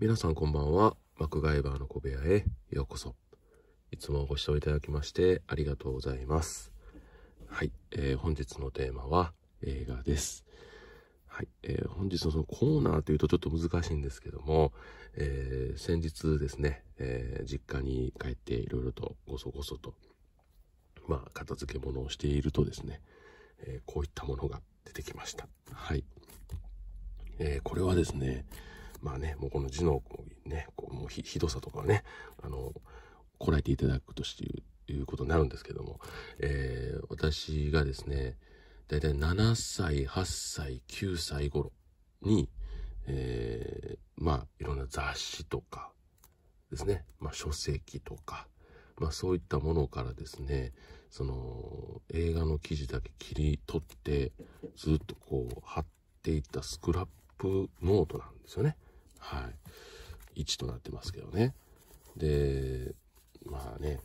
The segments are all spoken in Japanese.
皆さんこんばんは。マクガイバーの小部屋へようこそ。いつもご視聴いただきましてありがとうございます。はい、えー本日のテーマは映画です。はい、えー本日のそのコーナーというとちょっと難しいんですけども、えー先日ですね、えー実家に帰っていろいろとごそごそと、まあ、片付け物をしているとですね、えーこういったものが出てきました。はい。えーこれはですね、まあね、もうこの字のね、こうもうひどさとかね、あの、こらえていただくとしていうことになるんですけども、えー私がですね、だいたい7歳、8歳、9歳頃に、えーまあ、いろんな雑誌とかですね、まあ、書籍とか、まあ、そういったものからですね、その、映画の記事だけ切り取って、ずっとこう、貼っていったスクラップノートなんですよね。はい。1となってますけどね。で、まあね、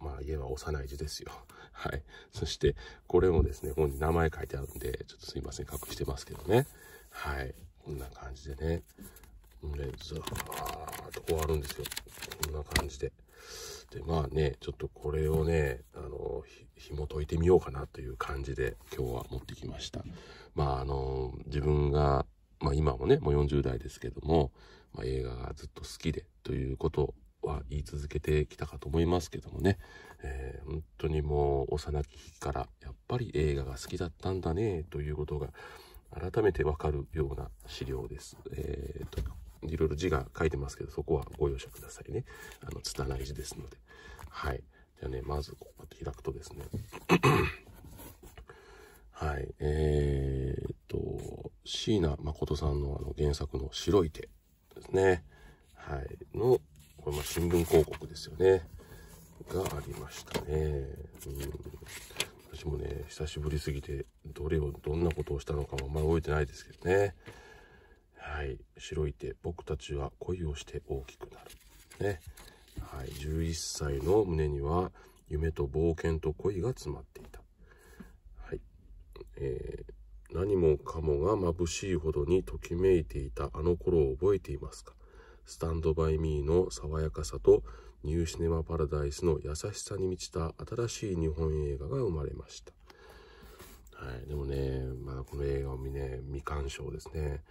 まあ家は幼い字ですよ。はい。そして、これもですね、本に名前書いてあるんで、ちょっとすいません、隠してますけどね。はい。こんな感じでね。で、ずーっと終わるんですよ。こんな感じで。で、まあね、ちょっとこれをね、あの、ひ紐解いてみようかなという感じで今日は持ってきました。まああの、自分が、まあ今もね、もう40代ですけども、まあ映画がずっと好きでということは言い続けてきたかと思いますけどもね、えー本当にもう幼き日からやっぱり映画が好きだったんだねということが改めてわかるような資料です。えーといろいろ字が書いてますけど、そこはご容赦くださいね。あの、拙い字ですので。はい。じゃあね、まずこうやって開くとですね。はい。えーっと、椎名誠さんのあの原作の白い手ですね。はい。の、これまあ新聞広告ですよね。がありましたね。うん。私もね、久しぶりすぎて、どれを、どんなことをしたのかもあんまり覚えてないですけどね。はい。白い手、僕たちは恋をして大きくなる。ね。はい。11歳の胸には、夢と冒険と恋が詰まっていた。えー何もかもが眩しいほどにときめいていたあの頃を覚えていますか？スタンドバイミーの爽やかさとニューシネマパラダイスの優しさに満ちた新しい日本映画が生まれました。はい。でもね、まだこの映画を見ね、未鑑賞ですね。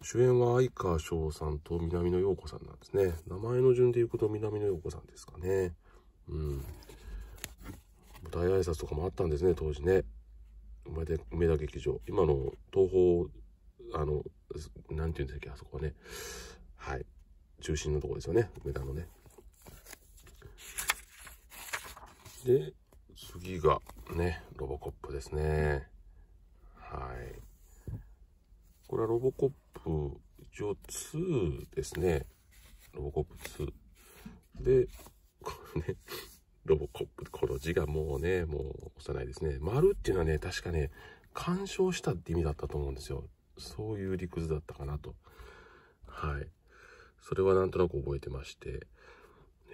主演は相川翔さんと南野陽子さんなんですね。名前の順で言うと南野陽子さんですかね。うん。舞台挨拶とかもあったんですね、当時ね。梅田梅田劇場。今の東宝、あの、なんて言うんですか、あそこはね。はい。中心のとこですよね。梅田のね。で、次がね、ロボコップですね。はい。これはロボコップ、一応2ですね。ロボコップ2。で、これね、ロボコップ、この字がもうね、もう幼いですね。丸っていうのはね、確かね、干渉したって意味だったと思うんですよ。そういう理屈だったかなと。はい。それはなんとなく覚えてまして、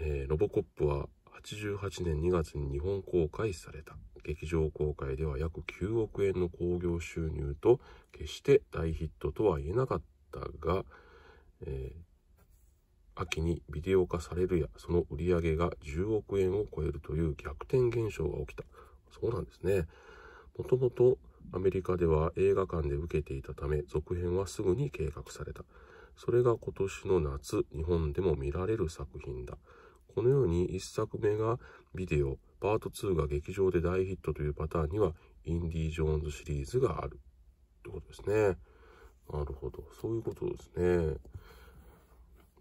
えーロボコップは88年2月に日本公開された。劇場公開では約9億円の興行収入と、決して大ヒットとは言えなかったが、えー秋にビデオ化されるや、その売り上げが10億円を超えるという逆転現象が起きた。そうなんですね。もともとアメリカでは映画館で受けていたため、続編はすぐに計画された。それが今年の夏、日本でも見られる作品だ。このように1作目がビデオ、パート2が劇場で大ヒットというパターンには、インディ・ジョーンズシリーズがある。ってことですね。なるほど。そういうことですね。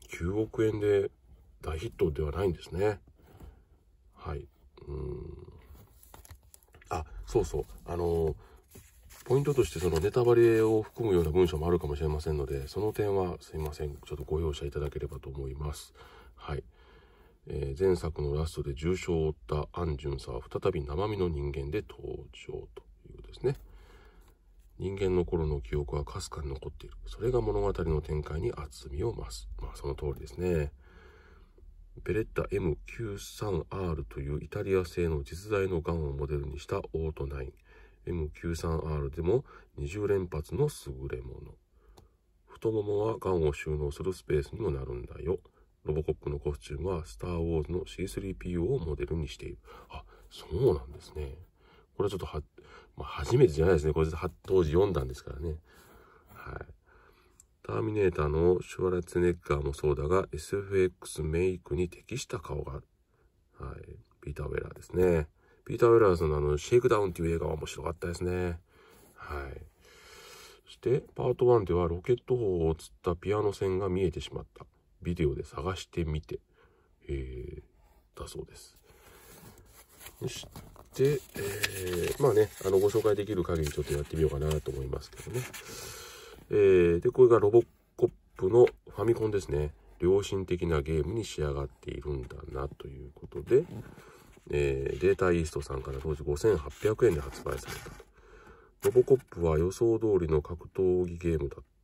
9億円で大ヒットではないんですね。はい。うん。あ、そうそう。あの、ポイントとしてそのネタバレを含むような文章もあるかもしれませんので、その点はすいません。ちょっとご容赦いただければと思います。はい。えー前作のラストで重傷を負ったアン・ジュンサは再び生身の人間で登場ということですね。人間の頃の記憶はかすかに残っている。それが物語の展開に厚みを増す。まあその通りですね。ベレッタ M93R というイタリア製の実在のガンをモデルにしたオート9。M93R でも20連発の優れもの。太ももはガンを収納するスペースにもなるんだよ。ロボコップのコスチュームはスターウォーズの C3PO をモデルにしている。あ、そうなんですね。これはちょっとは、まあ、初めてじゃないですね。これ当時読んだんですからね。はい。ターミネーターのシュワルツェネッガーもそうだが、SFX メイクに適した顔がある。はい。ピーター・ウェラーですね。ピーター・ウェラーさんのあの、シェイクダウンっていう映画は面白かったですね。はい。そして、パート1ではロケット砲を釣ったピアノ線が見えてしまった。ビデオで探してみて、えー、だそうです。そし、えー、まあね、あの、ご紹介できる限りちょっとやってみようかなと思いますけどね。えー、で、これがロボコップのファミコンですね。良心的なゲームに仕上がっているんだなということで、えー、データイーストさんから当時5800円で発売されたと。ロボコップは予想通りの格闘技ゲームだった。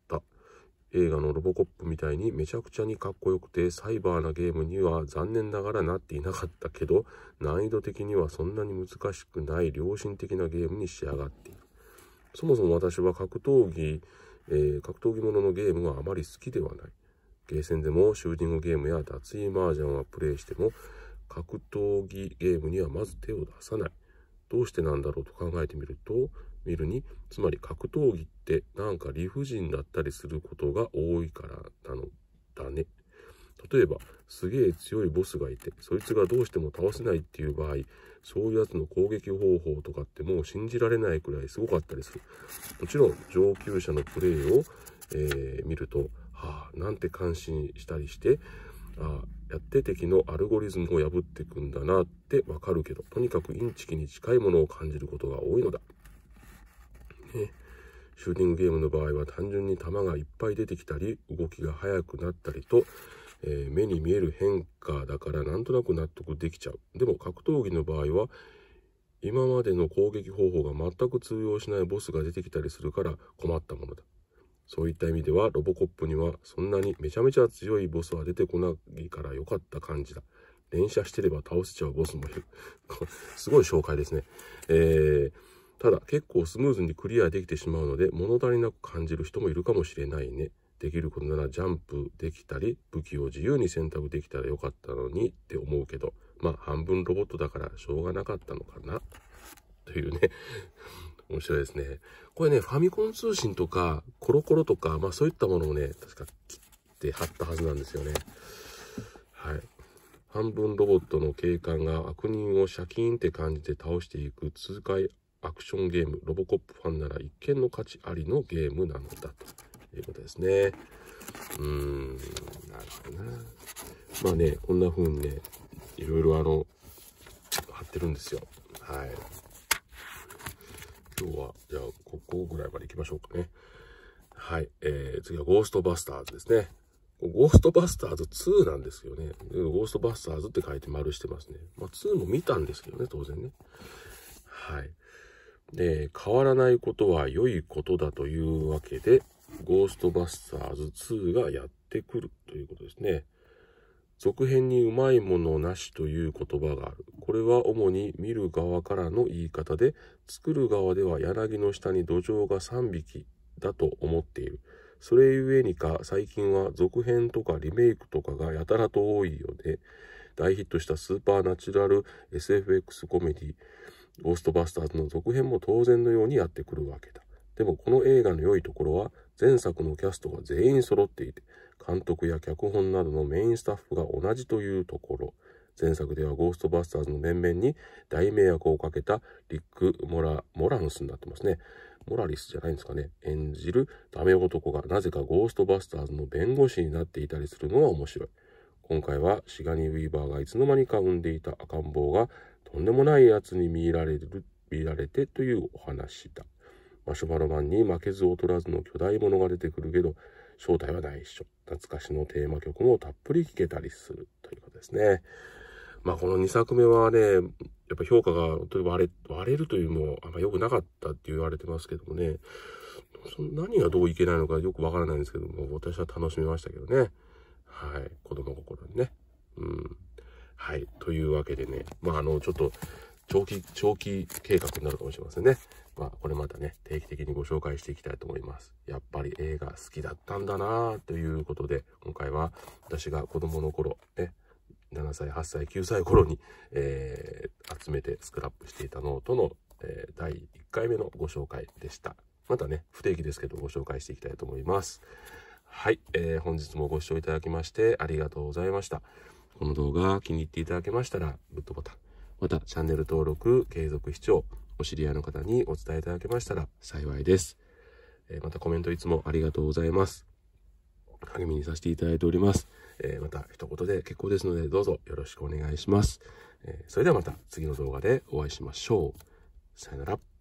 映画のロボコップみたいにめちゃくちゃにかっこよくてサイバーなゲームには残念ながらなっていなかったけど難易度的にはそんなに難しくない良心的なゲームに仕上がっている。そもそも私は格闘技えー、格闘技もののゲームはあまり好きではない。ゲーセンでもシューティングゲームや脱衣麻雀はプレイしても格闘技ゲームにはまず手を出さない。どうしてなんだろうと考えてみると、見るに、つまり格闘技ってなんか理不尽だったりすることが多いからなのだね。例えば、すげえ強いボスがいて、そいつがどうしても倒せないっていう場合、そういうやつの攻撃方法とかってもう信じられないくらいすごかったりする。もちろん上級者のプレイを、えー、見ると、はあ、なんて感心したりして、ああ、やって敵のアルゴリズムを破っていくんだなってわかるけど、とにかくインチキに近いものを感じることが多いのだ。シューティングゲームの場合は単純に弾がいっぱい出てきたり、動きが速くなったりと、えー、目に見える変化だからなんとなく納得できちゃう。でも格闘技の場合は今までの攻撃方法が全く通用しないボスが出てきたりするから困ったものだ。そういった意味ではロボコップにはそんなにめちゃめちゃ強いボスは出てこないから良かった感じだ。連射してれば倒せちゃうボスもいる。すごい紹介ですね。えー、ただ結構スムーズにクリアできてしまうので物足りなく感じる人もいるかもしれないね。できることならジャンプできたり武器を自由に選択できたらよかったのにって思うけどまあ半分ロボットだからしょうがなかったのかな？というね。面白いですね。これねファミコン通信とかコロコロとかまあそういったものをね確か切って貼ったはずなんですよね。はい。半分ロボットの警官が悪人をシャキーンって感じて倒していく痛快アクションゲームロボコップファンなら一見の価値ありのゲームなのだということですね。うーん、なるほどな。まあね、こんな風にね、いろいろあの、貼ってるんですよ。はい。今日は、じゃあ、ここぐらいまで行きましょうかね。はい。えー、次はゴーストバスターズですね。ゴーストバスターズ2なんですよね。ゴーストバスターズって書いて丸してますね。まあ、2も見たんですけどね、当然ね。はい。で、変わらないことは良いことだというわけで、ゴーストバスターズ2がやってくるということですね。続編にうまいものなしという言葉がある。これは主に見る側からの言い方で、作る側では柳の下に土壌が3匹だと思っている。それゆえにか最近は続編とかリメイクとかがやたらと多いようで、大ヒットしたスーパーナチュラル SFX コメディ、ゴーストバスターズの続編も当然のようにやってくるわけだ。でもこの映画の良いところは前作のキャストが全員揃っていて監督や脚本などのメインスタッフが同じというところ。前作ではゴーストバスターズの面々に大迷惑をかけたリック・モラモランスになってますね。モラリスじゃないんですかね。演じるダメ男がなぜかゴーストバスターズの弁護士になっていたりするのは面白い。今回はシガニー・ウィーバーがいつの間にか産んでいた赤ん坊がとんでもないやつに見られる見られてというお話だマシュマロマンに負けず劣らずの巨大ものが出てくるけど、正体は内緒。懐かしのテーマ曲もたっぷり聴けたりするということですね。まあこの2作目はね、やっぱ評価が割れ割れるというもあんま良くなかったって言われてますけどもね、その何がどういけないのかよくわからないんですけども、私は楽しみましたけどね。はい。子供心にね。うん。はい。というわけでね、まああの、ちょっと長期、長期計画になるかもしれませんね。まあ、これまたね、定期的にご紹介していきたいと思います。やっぱり映画好きだったんだなということで、今回は私が子供の頃、ね、7歳、8歳、9歳頃に、えー、集めてスクラップしていたノートの、えー、第1回目のご紹介でした。またね、不定期ですけどご紹介していきたいと思います。はい、えー、本日もご視聴いただきましてありがとうございました。この動画気に入っていただけましたら、グッドボタン、またチャンネル登録、継続視聴、お知り合いの方にお伝えいただけましたら幸いです。え、またコメントいつもありがとうございます。励みにさせていただいております。え、また一言で結構ですのでどうぞよろしくお願いします。え、それではまた次の動画でお会いしましょう。さよなら。